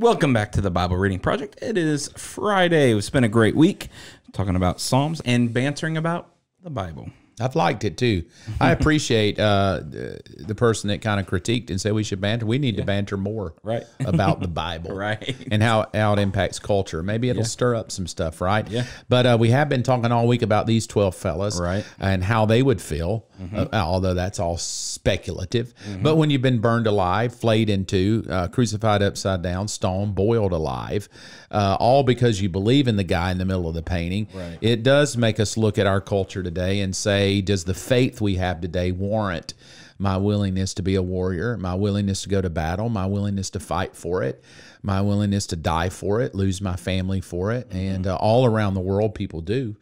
Welcome back to the Bible Reading Project. It is Friday. It's been a great week talking about Psalms and bantering about the Bible. I've liked it too. I appreciate uh, the, person that kind of critiqued and said we should banter. We need to banter more Right. about the Bible, Right. and how, how it impacts culture. Maybe it'll stir up some stuff, right? Yeah. But uh, we have been talking all week about these twelve fellas, Right. and how they would feel. Uh, although that's all speculative. But when you've been burned alive, flayed into, uh, crucified upside down, stoned, boiled alive, uh, all because you believe in the guy in the middle of the painting, Right. it does make us look at our culture today and say, does the faith we have today warrant my willingness to be a warrior, my willingness to go to battle, my willingness to fight for it, my willingness to die for it, lose my family for it? And uh, all around the world, people do.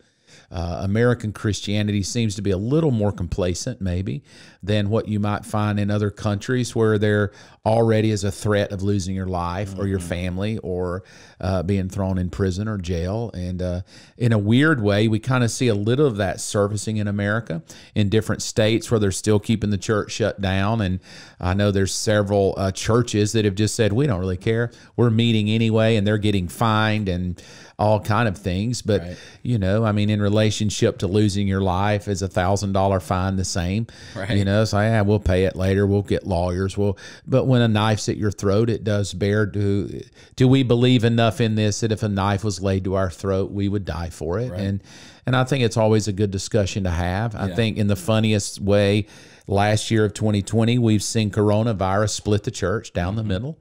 Uh, American Christianity seems to be a little more complacent, maybe, than what you might find in other countries where there already is a threat of losing your life or your family or uh, being thrown in prison or jail. And uh, in a weird way, we kind of see a little of that surfacing in America in different states where they're still keeping the church shut down. And I know there's several uh, churches that have just said, we don't really care. We're meeting anyway, and they're getting fined and all kind of things. But you know, I mean, in relationship to losing your life, is a thousand dollar fine the same? Right. You know, so yeah, we'll pay it later. We'll get lawyers. We'll, but when a knife's at your throat, it does bear. Do do we believe enough in this that if a knife was laid to our throat, we would die for it? And and I think it's always a good discussion to have. I think in the funniest way. Last year of 2020, we've seen coronavirus split the church down the middle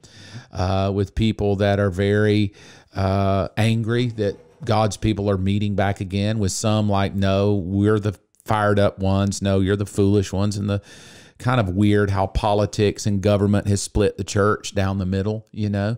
uh, with people that are very uh, angry that God's people are meeting back again, with some like, no, we're the fired up ones. No, you're the foolish ones. And the kind of weird how politics and government has split the church down the middle, you know?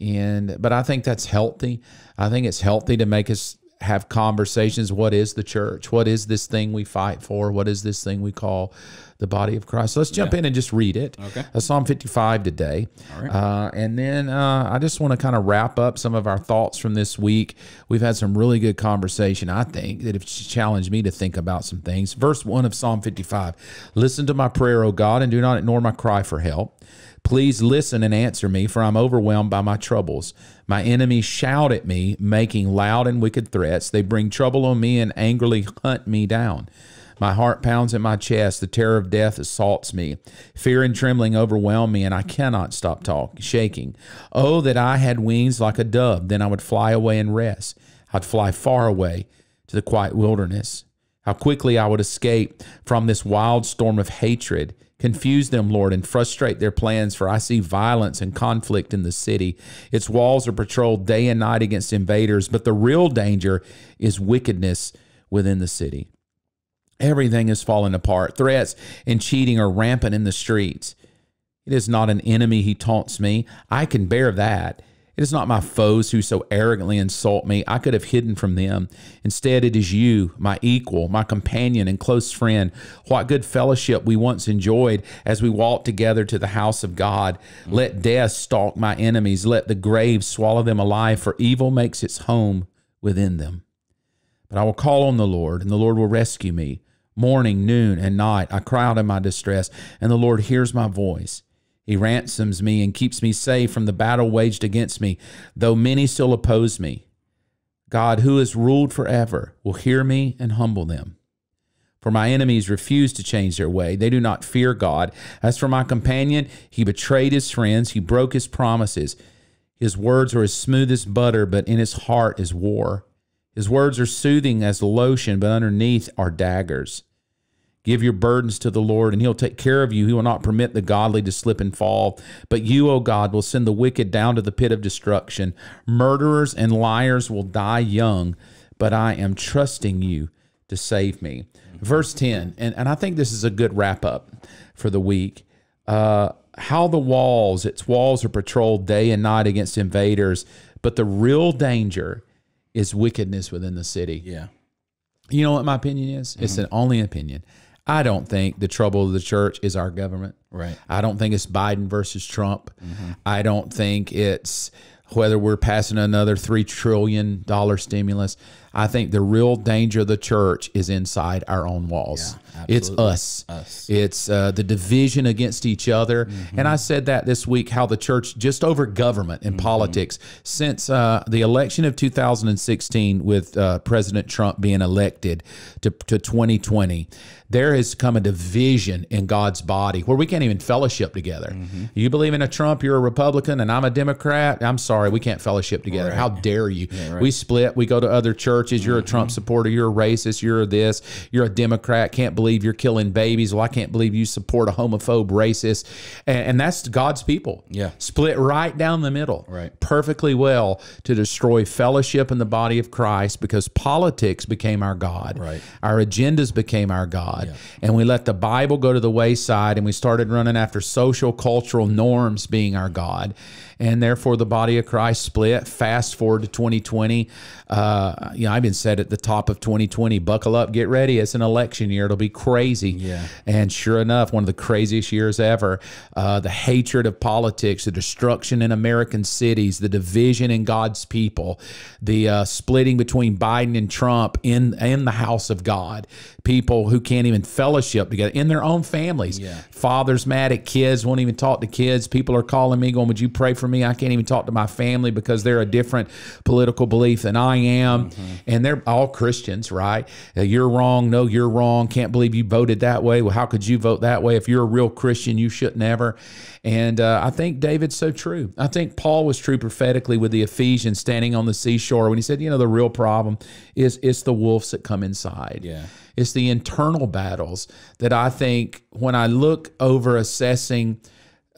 And, but I think that's healthy. I think it's healthy to make us have conversations. What is the church? What is this thing we fight for? What is this thing we call the body of Christ? So let's jump in and just read it. Okay. Uh, Psalm 55 today. All right. Uh, and then uh, I just want to kind of wrap up some of our thoughts from this week. We've had some really good conversation, I think, that have challenged me to think about some things. Verse 1 of Psalm 55 Listen to my prayer, O God, and do not ignore my cry for help. Please listen and answer me, for I'm overwhelmed by my troubles. My enemies shout at me, making loud and wicked threats. They bring trouble on me and angrily hunt me down. My heart pounds in my chest. The terror of death assaults me. Fear and trembling overwhelm me, and I cannot stop talking, shaking. Oh, that I had wings like a dove, then I would fly away and rest. I'd fly far away to the quiet wilderness. How quickly I would escape from this wild storm of hatred. Confuse them, Lord, and frustrate their plans, for I see violence and conflict in the city. Its walls are patrolled day and night against invaders, but the real danger is wickedness within the city. Everything is falling apart. Threats and cheating are rampant in the streets. It is not an enemy who taunts me. I can bear that. It is not my foes who so arrogantly insult me. I could have hidden from them. Instead, it is you, my equal, my companion and close friend. What good fellowship we once enjoyed as we walked together to the house of God. Let death stalk my enemies. Let the grave swallow them alive, for evil makes its home within them. But I will call on the Lord, and the Lord will rescue me. Morning, noon, and night, I cry out in my distress, and the Lord hears my voice. He ransoms me and keeps me safe from the battle waged against me, though many still oppose me. God, who has ruled forever, will hear me and humble them. For my enemies refuse to change their way. They do not fear God. As for my companion, he betrayed his friends, he broke his promises. His words are as smooth as butter, but in his heart is war. His words are soothing as lotion, but underneath are daggers. Give your burdens to the Lord, and He'll take care of you. He will not permit the godly to slip and fall. But you, O God, will send the wicked down to the pit of destruction. Murderers and liars will die young, but I am trusting you to save me. Verse 10, and, and I think this is a good wrap up for the week. Uh, how the walls, its walls are patrolled day and night against invaders, but the real danger is wickedness within the city. Yeah. You know what my opinion is? It's an only opinion. I don't think the trouble of the church is our government. Right. I don't think it's Biden versus Trump. Mm-hmm. I don't think it's whether we're passing another $3 trillion stimulus. I think the real danger of the church is inside our own walls. Yeah, it's us. Us. It's uh, the division against each other. And I said that this week how the church, just over government and politics, since uh, the election of 2016 with uh, President Trump being elected to, to 2020, there has come a division in God's body where we can't even fellowship together. You believe in a Trump, you're a Republican, and I'm a Democrat. I'm sorry, we can't fellowship together. How dare you? We split. We go to other churches. You're a Trump supporter. You're a racist. You're this. You're a Democrat. Can't believe you're killing babies. Well, I can't believe you support a homophobe, racist, and, and that's God's people. Yeah. split right down the middle. Right. perfectly well to destroy fellowship in the body of Christ because politics became our God. Right. Our agendas became our God. And we let the Bible go to the wayside and we started running after social, cultural norms being our God. And therefore, the body of Christ split. Fast forward to 2020. Uh, you know, I've been said at the top of 2020, buckle up, get ready. It's an election year. It'll be crazy. Yeah. And sure enough, one of the craziest years ever. Uh, the hatred of politics, the destruction in American cities, the division in God's people, the uh, splitting between Biden and Trump in in the house of God. People who can't even fellowship together in their own families. Yeah. Fathers mad at kids, won't even talk to kids. People are calling me, going, "Would you pray for me? I can't even talk to my family because they're a different political belief than I am." And they're all Christians, right? Uh, you're wrong. No, you're wrong. Can't believe you voted that way. Well, how could you vote that way? If you're a real Christian, you should never. And uh, I think David's so true. I think Paul was true prophetically with the Ephesians standing on the seashore when he said, "You know, the real problem is it's the wolves that come inside." Yeah. It's the internal battles that I think when I look over assessing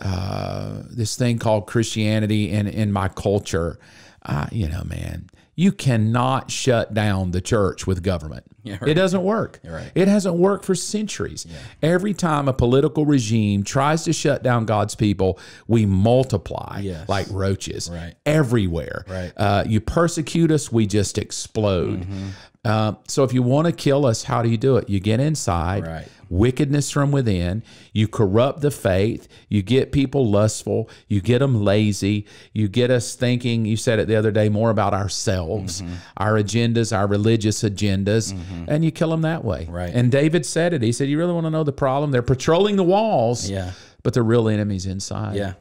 uh, this thing called Christianity in, in my culture, uh, you know, man, you cannot shut down the church with government. Yeah, It doesn't work. right. It hasn't worked for centuries. Every time a political regime tries to shut down God's people, we multiply Yes. like roaches Right. everywhere. Right. Uh, you persecute us, we just explode. Mm-hmm. Uh, so if you want to kill us, how do you do it? You get inside, Right. Wickedness from within. You corrupt the faith. You get people lustful. You get them lazy. You get us thinking. You said it the other day more about ourselves, Mm-hmm. our agendas, our religious agendas, and you kill them that way. Right. And David said it. He said, "You really want to know the problem? They're patrolling the walls, Yeah. but the real enemy's inside." Yeah.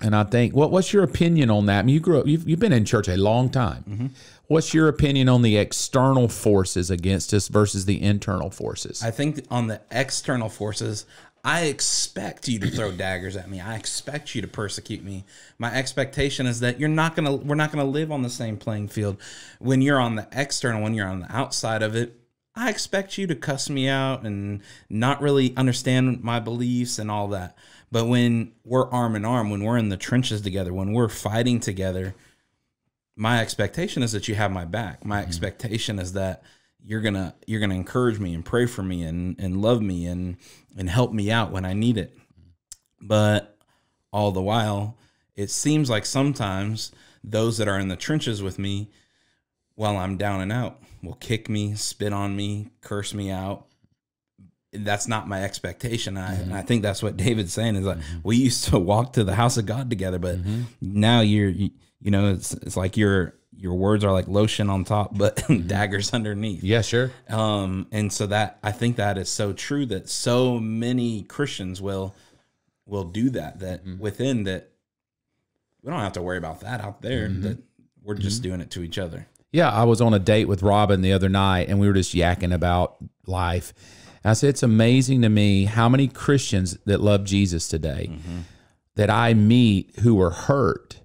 And I think, what what's your opinion on that? I mean, you grew up, you've, you've been in church a long time. Mm-hmm. What's your opinion on the external forces against us versus the internal forces? I think on the external forces, I expect you to throw daggers at me. I expect you to persecute me. My expectation is that you're not gonna we're not gonna live on the same playing field. When you're on the external, when you're on the outside of it, I expect you to cuss me out and not really understand my beliefs and all that. But when we're arm in arm, when we're in the trenches together, when we're fighting together, my expectation is that you have my back. My mm-hmm. expectation is that you're gonna you're gonna encourage me and pray for me and and love me and and help me out when I need it. But all the while, it seems like sometimes those that are in the trenches with me while I'm down and out will kick me, spit on me, curse me out. That's not my expectation. I, and I think that's what David's saying is like mm-hmm. we used to walk to the house of God together, but mm-hmm. now you're you, you know it's it's like your your words are like lotion on top, but daggers underneath. yeah, sure. Um, and so that I think that is so true that so many Christians will will do that. That within that we don't have to worry about that out there. That we're just doing it to each other. Yeah, I was on a date with Robbyn the other night and we were just yakking about life. I said, It's amazing to me how many Christians that love Jesus today mm-hmm. that I meet who are hurt,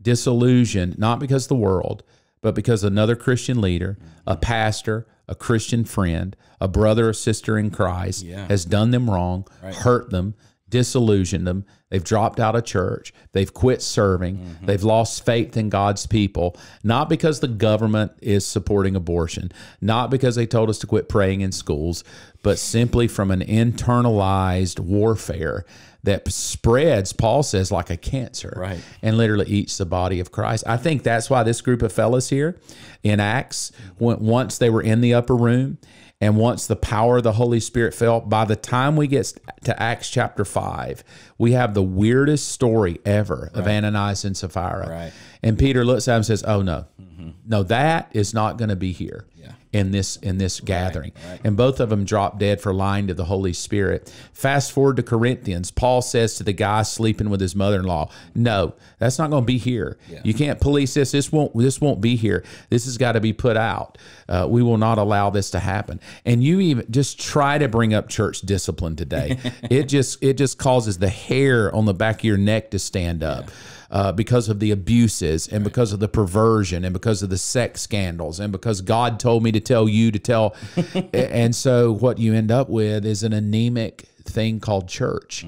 disillusioned, not because of the world, but because another Christian leader, mm-hmm. a pastor, a Christian friend, a brother or sister in Christ Yeah. has done them wrong, hurt them, disillusioned them. They've dropped out of church. They've quit serving. Mm-hmm. They've lost faith in God's people, not because the government is supporting abortion, not because they told us to quit praying in schools, but simply from an internalized warfare that spreads, Paul says, like a cancer, Right. and literally eats the body of Christ. I think that's why this group of fellas here in Acts, once they were in the upper room, and once the power of the Holy Spirit fell, by the time we get to Acts chapter five, we have the weirdest story ever of Ananias and Sapphira. Right. And Peter looks at him and says, "Oh no, mm-hmm. no, that is not going to be here." Yeah. In this in this gathering. and both of them dropped dead for lying to the holy spirit. Fast forward to corinthians. Paul says to the guy sleeping with his mother-in-law no that's not going to be here. You can't police this. This won't this won't be here. This has got to be put out. Uh, we will not allow this to happen. And you even just try to bring up church discipline today. It just it just causes the hair on the back of your neck to stand up uh, because of the abuses and because of the perversion and because of the sex scandals and because God told me to tell you to tell. and so what you end up with is an anemic thing called church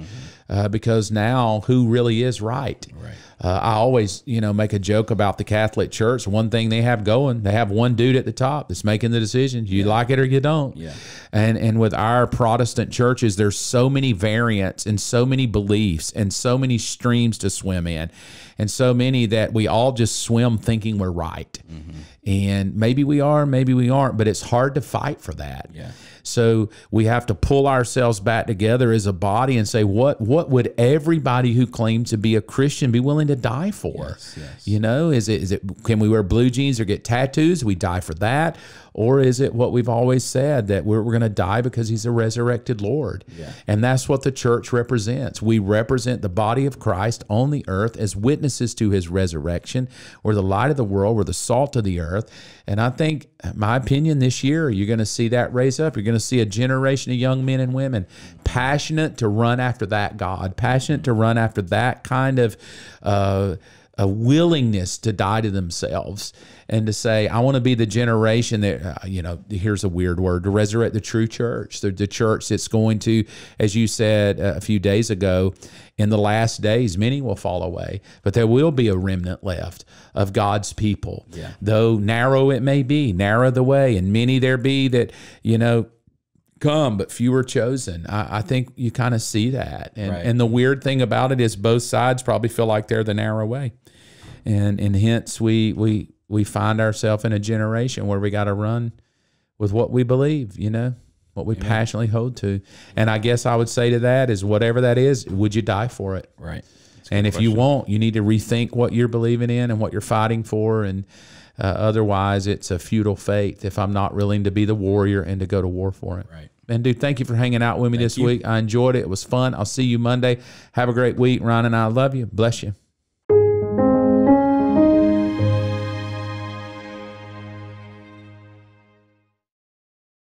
uh, because now who really is right? Right. Uh, I always, you know, make a joke about the Catholic Church. One thing they have going, they have one dude at the top that's making the decisions. You like it or you don't. Yeah. And and with our Protestant churches, there's so many variants and so many beliefs and so many streams to swim in, and so many that we all just swim thinking we're right. And maybe we are, maybe we aren't, but it's hard to fight for that. Yeah. So we have to pull ourselves back together as a body and say, what what would everybody who claims to be a Christian be willing to die for? Yes, yes. You know, is it is it can we wear blue jeans or get tattoos? We die for that, or is it what we've always said that we're, we're going to die because he's a resurrected Lord? Yeah. And that's what the church represents. We represent the body of Christ on the earth as witnesses to his resurrection. We're the light of the world. We're the salt of the earth. And I think, my opinion, this year, you're going to see that raise up. You're going to see a generation of young men and women passionate to run after that God, passionate to run after that kind of. Uh, a willingness to die to themselves and to say, I want to be the generation that, uh, you know, here's a weird word, to resurrect the true church, the, the church that's going to, as you said uh, a few days ago, in the last days, many will fall away, but there will be a remnant left of God's people. Yeah. Though narrow it may be, narrow the way, and many there be that, you know, come, but few are chosen. I, I think you kind of see that. And, Right. and the weird thing about it is both sides probably feel like they're the narrow way. And and hence we we we find ourselves in a generation where we got to run with what we believe, you know, what we passionately hold to. And I guess I would say to that is whatever that is, would you die for it? Right. And if you won't, you need to rethink what you're believing in and what you're fighting for. And uh, otherwise, it's a futile faith if I'm not willing to be the warrior and to go to war for it. Right. And dude, thank you for hanging out with me this you. week. I enjoyed it. It was fun. I'll see you Monday. Have a great week. Ron and I love you. Bless you.